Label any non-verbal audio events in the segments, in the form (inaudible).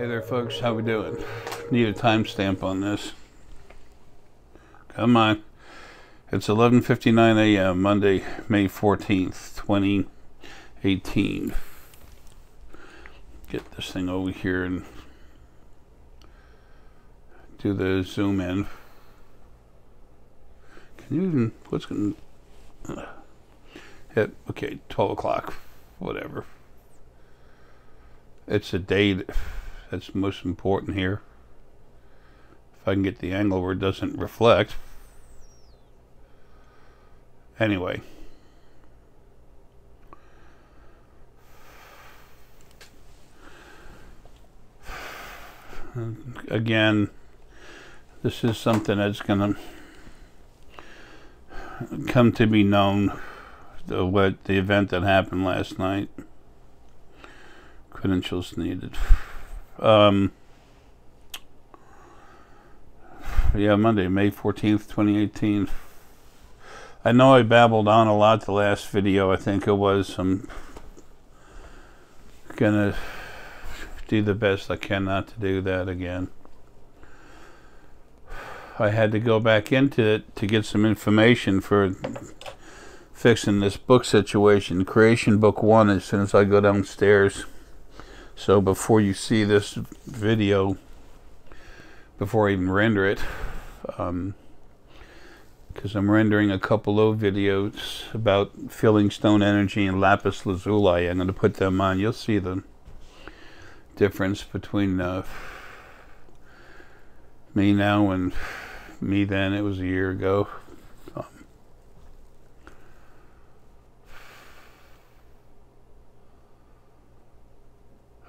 Hey there, folks. How we doing? Need a timestamp on this. Come on. It's 11:59 a.m. Monday, May 14th, 2018. Get this thing over here and do the zoom in. Can you even? What's going? to uh, Hit okay, 12 o'clock, whatever. It's a date that's most important here. If I can get the angle where it doesn't reflect. Anyway. Again, this is something that's going to come to be known the, what the event that happened last night. Credentials needed. Um, yeah, Monday, May 14th, 2018. I know I babbled on a lot the last video, I think it was. I'm gonna do the best I can not to do that again. I had to go back into it to get some information for fixing this book situation. Creation book one as soon as I go downstairs. So before you see this video, before I even render it, because um, I'm rendering a couple of videos about filling stone energy and lapis lazuli. I'm going to put them on. You'll see the difference between uh, me now and me then. It was a year ago.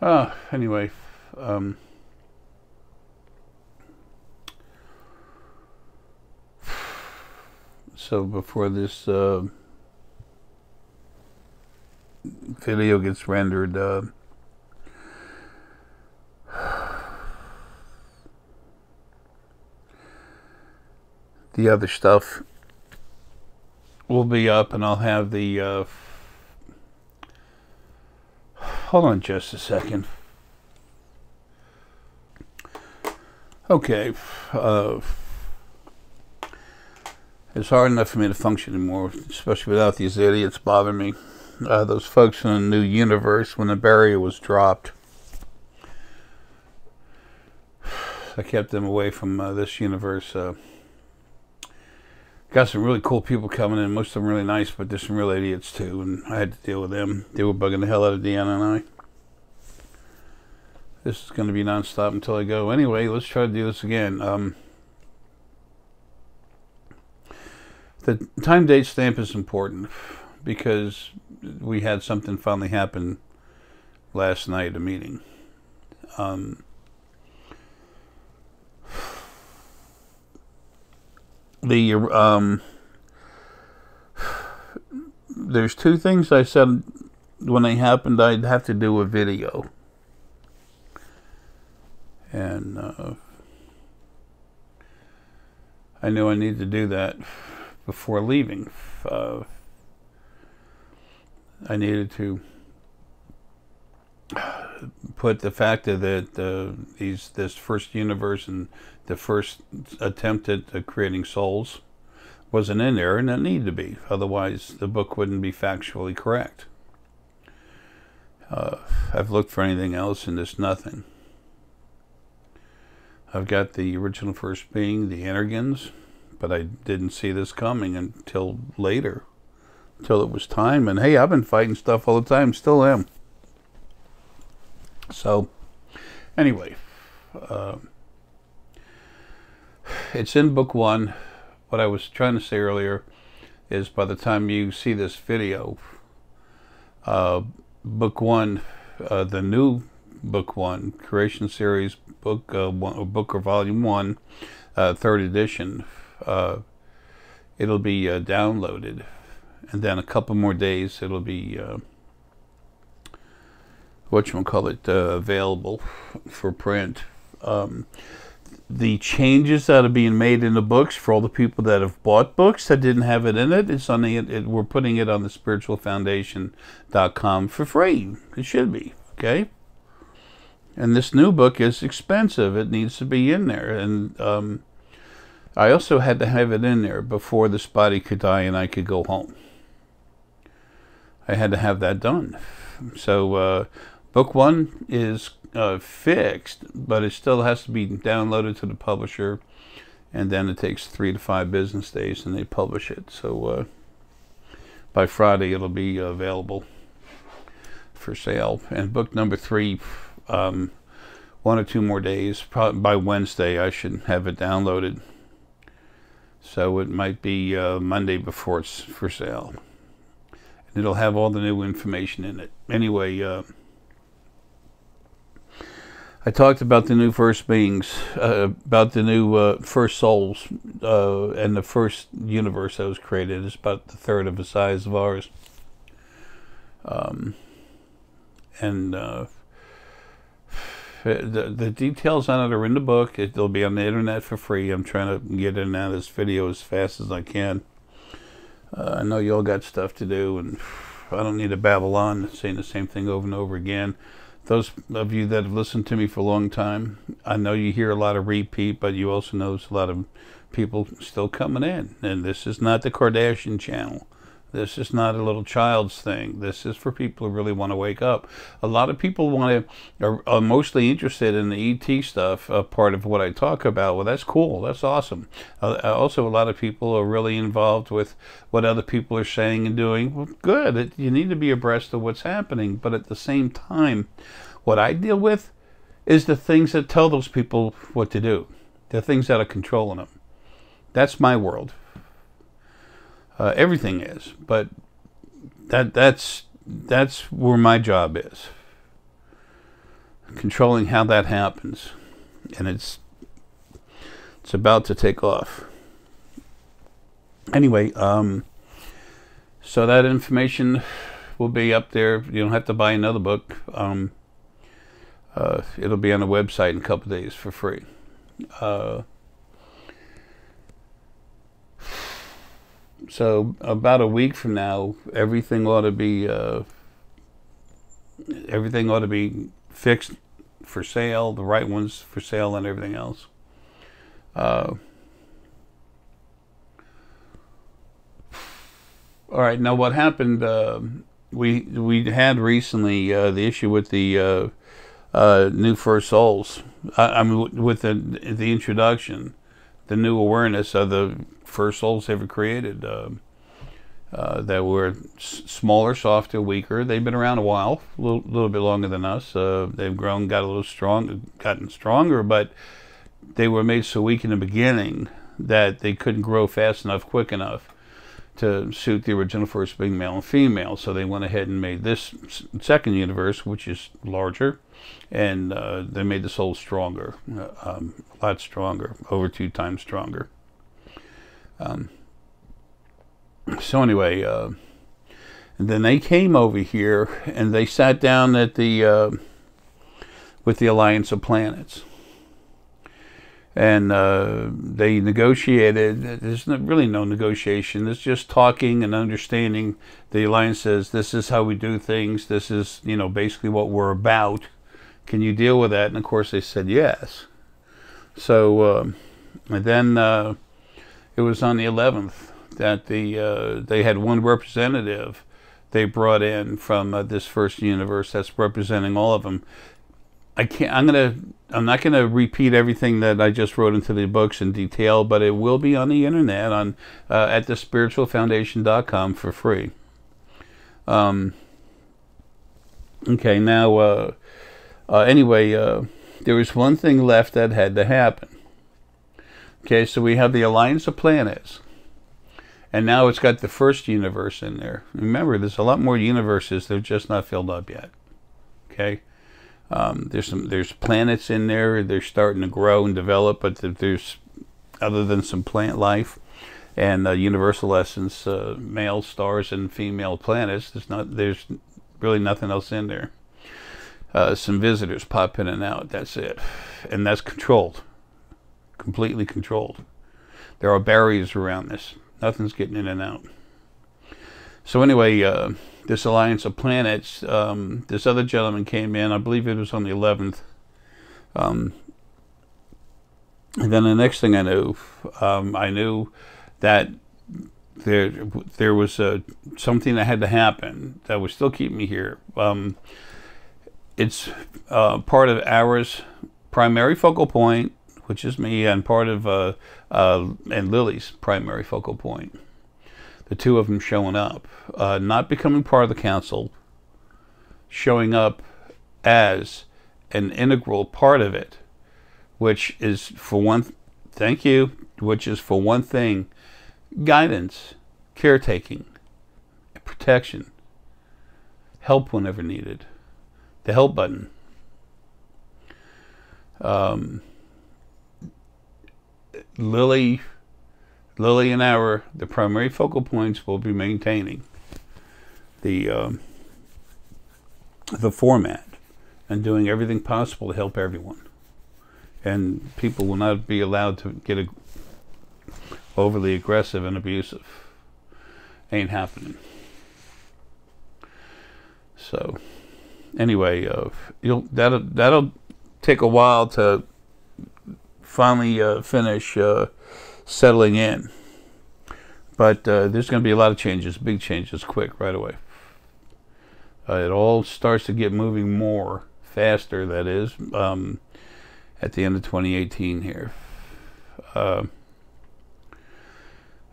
Uh, anyway, um, so before this uh, video gets rendered, uh, the other stuff will be up and I'll have the uh, hold on just a second. Okay, uh, it's hard enough for me to function anymore, especially without these idiots bothering me. Uh, those folks in the new universe, when the barrier was dropped, (sighs) I kept them away from uh, this universe. Uh, got some really cool people coming in. Most of them really nice, but there's some real idiots too, and I had to deal with them. They were bugging the hell out of Deanna and I. This is going to be nonstop until I go. Anyway, let's try to do this again. Um, the time date stamp is important because we had something finally happen last night, a meeting. Um, the um, there's two things I said when they happened. I'd have to do a video, and uh, I knew I needed to do that before leaving. Uh, I needed to put the fact that uh, these this first universe and the first attempt at creating souls wasn't in there, and it needed to be. Otherwise, the book wouldn't be factually correct. Uh, I've looked for anything else, and there's nothing. I've got the original first being, the Energans, but I didn't see this coming until later, until it was time. And hey, I've been fighting stuff all the time, still am. So, anyway, uh, it's in book one. What I was trying to say earlier is by the time you see this video, uh, book one, uh, the new book one, creation series book, uh, one, book or volume one, uh, third edition, uh, it'll be uh, downloaded. And then a couple more days, it'll be what you call it available for print. Um, the changes that are being made in the books for all the people that have bought books that didn't have it in it. It's on the it, we're putting it on the spiritualfoundation.com for free. It should be okay. and this new book is expensive. It needs to be in there, and um, I also had to have it in there before this body could die and I could go home. I had to have that done. So uh, book one is uh, fixed, but it still has to be downloaded to the publisher, and then it takes three to five business days, and they publish it. So uh, by Friday, it'll be available for sale. And book number three, um, one or two more days, probably by Wednesday, I should have it downloaded. So it might be uh, Monday before it's for sale. And it'll have all the new information in it. Anyway, uh, I talked about the new first beings, uh, about the new uh, first souls, uh, and the first universe that was created is about the third of the size of ours. Um, and uh, (sighs) the, the details on it are in the book. It, will be on the internet for free. I'm trying to get in and out of this video as fast as I can. Uh, I know you all got stuff to do, and (sighs) I don't need to babble on saying the same thing over and over again. Those of you that have listened to me for a long time, I know you hear a lot of repeat, but you also know there's a lot of people still coming in. And this is not the Kardashian channel. This is not a little child's thing. This is for people who really want to wake up. A lot of people want to are, are mostly interested in the ET stuff, uh, part of what I talk about. Well, that's cool. That's awesome. Uh, also, a lot of people are really involved with what other people are saying and doing. Well, good. It, you need to be abreast of what's happening, but at the same time, what I deal with is the things that tell those people what to do. The things that are controlling them. That's my world. Uh, everything is, but that that's that's where my job is. Controlling how that happens, and it's it's about to take off. Anyway, um, so that information will be up there. You don't have to buy another book. Um, uh, it'll be on the website in a couple days for free. Uh, so about a week from now, everything ought to be uh, everything ought to be fixed for sale. The right ones for sale and everything else. Uh, all right. Now, what happened? Uh, we we had recently uh, the issue with the uh, uh, new first souls. I, I mean, with the the introduction, the new awareness of the first souls ever created. Uh, uh, that were smaller, softer, weaker. They've been around a while, a little, little bit longer than us. Uh, they've grown, got a little strong, gotten stronger, but they were made so weak in the beginning that they couldn't grow fast enough, quick enough to suit the original first being male and female. So they went ahead and made this second universe, which is larger, and uh, they made the soul stronger, uh, um, a lot stronger, over two times stronger. Um, so anyway, uh, then they came over here and they sat down at the uh, with the Alliance of Planets, and uh, they negotiated. There's really no negotiation. It's just talking and understanding. The Alliance says this is how we do things. This is you know basically what we're about. Can you deal with that? And of course they said yes. So um, and then uh, it was on the 11th that the uh, they had one representative they brought in from uh, this first universe that's representing all of them. I can't. I'm gonna. I'm not gonna repeat everything that I just wrote into the books in detail, but it will be on the internet on uh, at thespiritualfoundation.com for free. Um. Okay. Now. Uh, uh, anyway, uh, there was one thing left that had to happen. Okay, so we have the Alliance of Planets. And now it's got the first universe in there. Remember, there's a lot more universes. They're just not filled up yet. Okay? Um, there's some there's planets in there. They're starting to grow and develop, but there's other than some plant life and uh, universal essence, uh, male stars and female planets. There's not there's really nothing else in there. Uh, some visitors pop in and out. That's it, and that's controlled, completely controlled. There are barriers around this. Nothing's getting in and out. So anyway, uh, this alliance of planets, um, this other gentleman came in. I believe it was on the 11th. Um, and then the next thing I knew, um, I knew that there there was a, something that had to happen that would still keep me here. Um, it's uh, part of ours primary focal point, which is me, and part of uh, uh, and Lily's primary focal point. The two of them showing up, uh, not becoming part of the council, showing up as an integral part of it, which is for one, thank you, which is for one thing, guidance, caretaking, protection, help whenever needed, the help button. Um, Lily, Lily and our the primary focal points will be maintaining the um, the format and doing everything possible to help everyone. And people will not be allowed to get a, overly aggressive and abusive. Ain't happening. So, anyway, uh, that'll that'll take a while to finally uh, finish uh, settling in. But uh, there's going to be a lot of changes, big changes, quick, right away. Uh, it all starts to get moving more, faster, that is, um, at the end of 2018 here. Uh,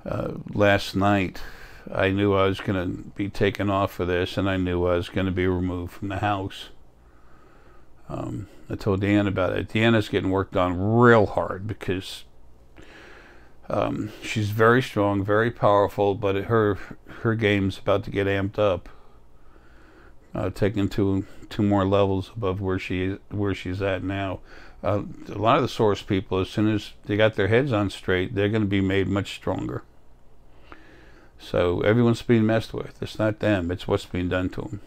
uh, last night, I knew I was going to be taken off for this, and I knew I was going to be removed from the house. Um, I told Dan about it. Deanna's getting worked on real hard because um, she's very strong, very powerful, but her her game's about to get amped up, uh, taken to two more levels above where she where she's at now. Uh, a lot of the source people, as soon as they got their heads on straight, they're going to be made much stronger. So everyone's being messed with. It's not them. It's what's being done to them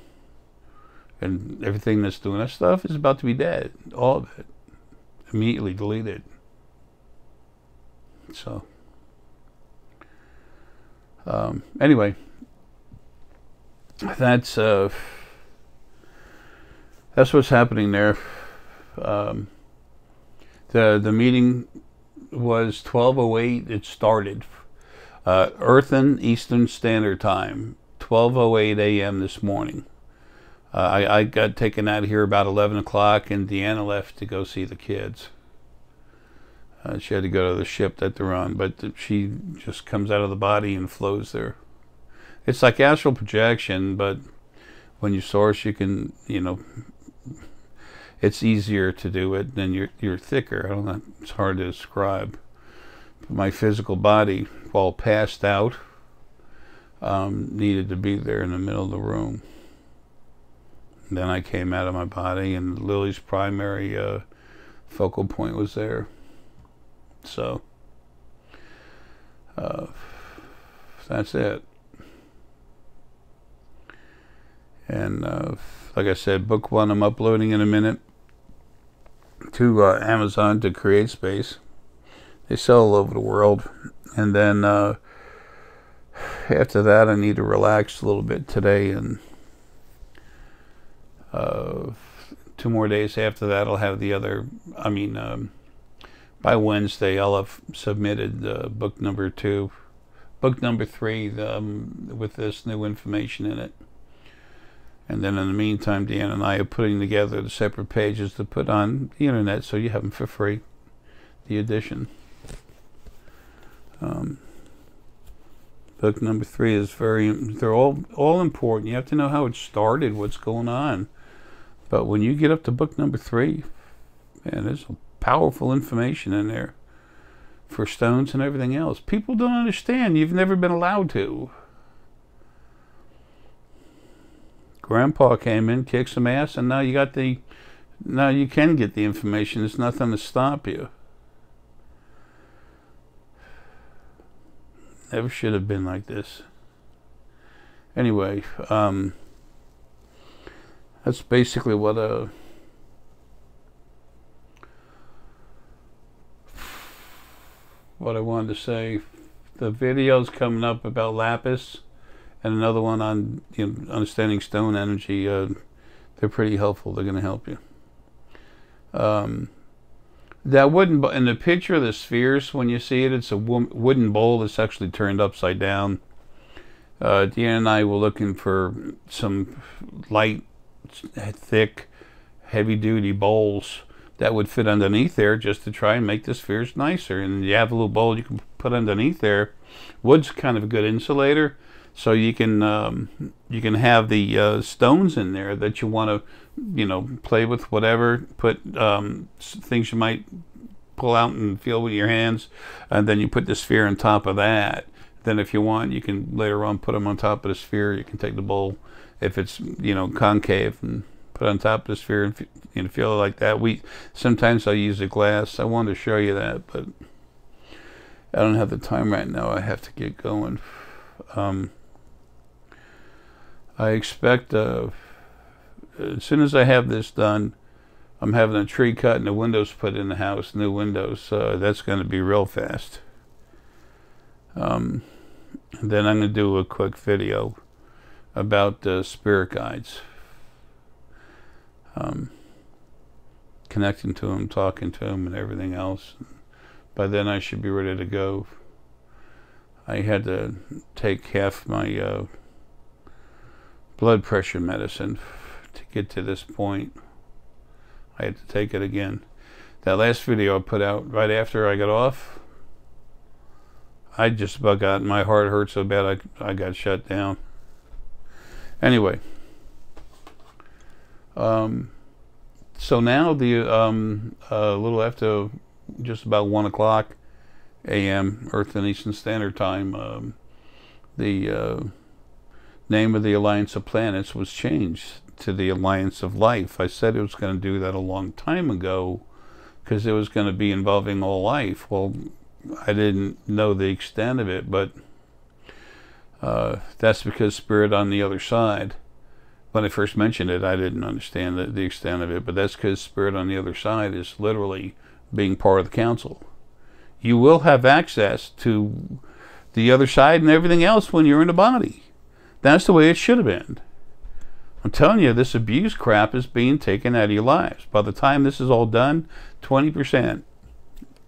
and everything that's doing that stuff is about to be dead. All of it. Immediately deleted. So, um, anyway, that's uh, that's what's happening there. Um, the the meeting was 12:08. It started. Uh, Earthen Eastern Standard Time, 12:08 a.m. this morning. Uh, I, I got taken out of here about 11 o'clock, and Deanna left to go see the kids. Uh, she had to go to the ship that they're on, but she just comes out of the body and flows there. It's like astral projection, but when you source, you can, you know, it's easier to do it than you're, you're thicker. I don't know, it's hard to describe. My physical body, while passed out, um, needed to be there in the middle of the room then I came out of my body, and Lily's primary uh, focal point was there. So uh, that's it. And uh, like I said, book one I'm uploading in a minute to uh, Amazon to CreateSpace. They sell all over the world. And then uh, after that, I need to relax a little bit today and uh, two more days after that, I'll have the other. I mean, um, by Wednesday, I'll have submitted uh, book number two, book number three um, with this new information in it. And then in the meantime, Dan and I are putting together the separate pages to put on the internet so you have them for free, the edition. Um, book number three is very, they're all, all important. You have to know how it started, what's going on. But when you get up to book number three, man, there's some powerful information in there for stones and everything else. People don't understand. You've never been allowed to. Grandpa came in, kicked some ass, and now you got the. Now you can get the information. There's nothing to stop you. Never should have been like this. Anyway, um, that's basically what uh, what I wanted to say. The videos coming up about lapis and another one on you know, understanding stone energy. Uh, they're pretty helpful. They're going to help you. Um, That wooden, in the picture of the spheres, when you see it, it's a wooden bowl that's actually turned upside down. Uh, Deanna and I were looking for some light, thick, heavy-duty bowls that would fit underneath there just to try and make the spheres nicer. And you have a little bowl you can put underneath there. Wood's kind of a good insulator, so you can um, you can have the uh, stones in there that you want to you know, play with whatever, put um, things you might pull out and feel with your hands, and then you put the sphere on top of that. Then, if you want, you can later on put them on top of the sphere. You can take the bowl, if it's you know concave, and put on top of the sphere and feel like that. We sometimes I use a glass. I wanted to show you that, but I don't have the time right now. I have to get going. Um, I expect. Uh, as soon as I have this done, I'm having a tree cut and the windows put in the house, new windows. Uh, that's going to be real fast. Um, then I'm going to do a quick video about uh, spirit guides. Um, connecting to him, talking to him, and everything else. By then, I should be ready to go. I had to take half my uh, blood pressure medicine to get to this point. I had to take it again. That last video I put out right after I got off, I just about got, my heart hurt so bad I, I got shut down. Anyway, um, so now the um, a little after just about one o'clock a.m. Earth and Eastern Standard Time, um, the uh, name of the Alliance of Planets was changed to the Alliance of Life. I said it was going to do that a long time ago because it was going to be involving all life. Well, I didn't know the extent of it, but uh, that's because Spirit on the other side. When I first mentioned it, I didn't understand the, the extent of it, but that's because Spirit on the other side is literally being part of the council. You will have access to the other side and everything else when you're in the body. That's the way it should have been. I'm telling you, this abuse crap is being taken out of your lives. By the time this is all done, 20%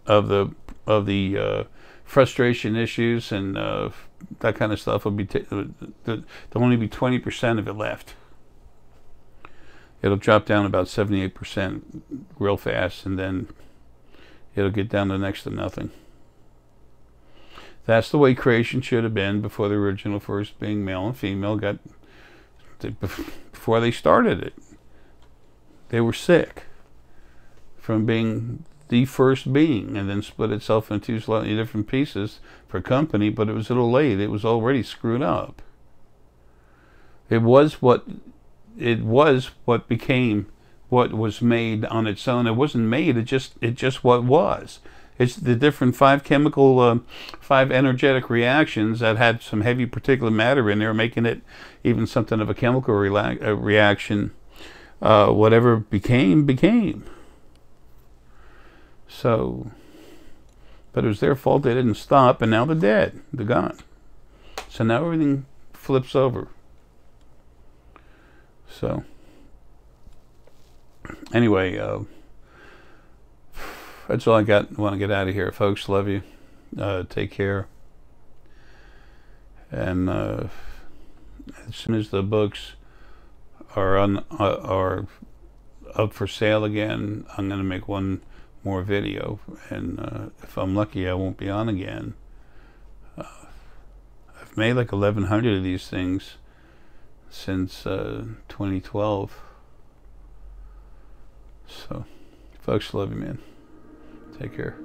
of the of the uh, frustration issues and uh, that kind of stuff will be t- uh, there'll only be 20% of it left. It'll drop down about 78% real fast, and then it'll get down to next to nothing. That's the way creation should have been before the original first being male and female got before they started it. They were sick from being the first being and then split itself into slightly different pieces for company, but it was a little late. It was already screwed up. It was what it was what became what was made on its own. It wasn't made, it just it just what was. It's the different five chemical, uh, five energetic reactions that had some heavy particulate matter in there, making it even something of a chemical uh, reaction. Uh, whatever became, became. So, but it was their fault they didn't stop, and now they're dead. They're gone. So now everything flips over. So, anyway, uh, that's all I got. Want to get out of here, folks. Love you. Uh, take care. And uh, as soon as the books are on uh, are up for sale again, I'm going to make one more video. And uh, if I'm lucky, I won't be on again. Uh, I've made like 1,100 of these things since uh, 2012. So, folks, love you, man. Take care.